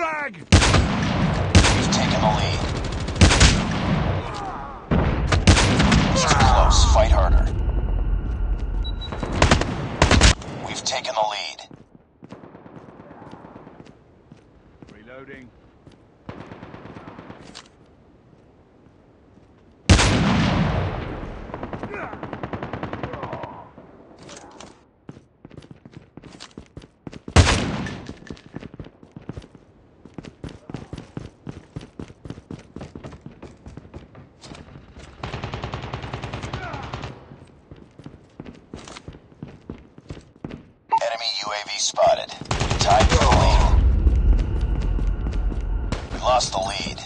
frag! We've taken the lead. Too close. Fight harder. We've taken the lead. UAV spotted. We tied for the lead. We lost the lead.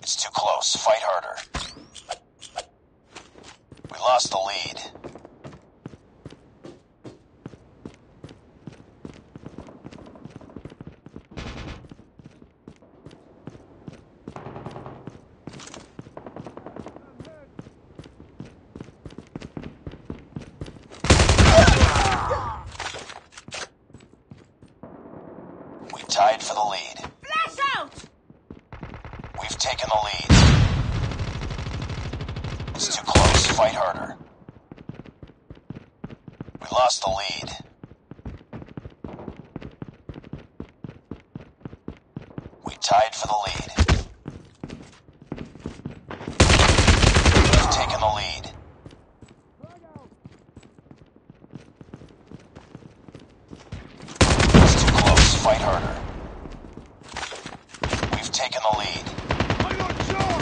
It's too close. Fight harder. We lost the lead. We tied for the lead. Flash out! We've taken the lead. It's too close. Fight harder. We lost the lead. We tied for the lead. We've taken the lead. It's too close. Fight harder. We've taken the lead. I got shot!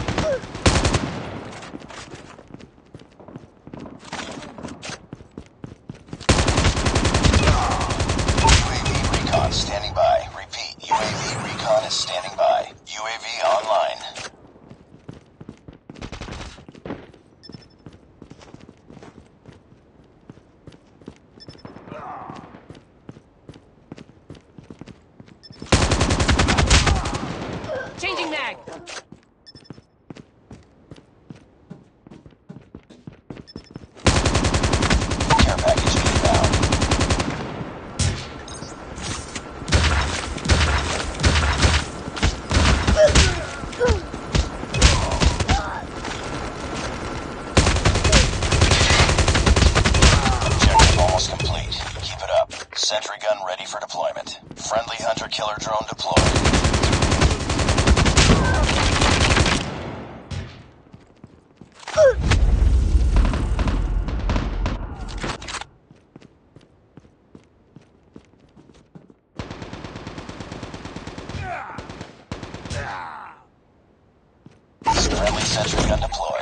UAV recon standing by. Repeat, UAV standing by. UAV online. Changing mag! Gun ready for deployment. Friendly hunter-killer drone deployed. Friendly sentry gun deployed.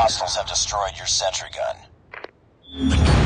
Hostiles have destroyed your sentry gun.